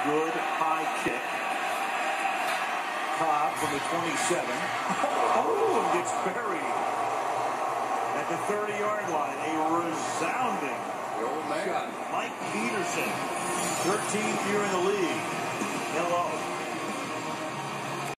Good high kick. Cobb from the 27. Oh, and gets buried at the 30-yard line. A resounding The old man. shot. Mike Peterson, 13th year in the league.